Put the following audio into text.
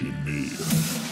Engineer.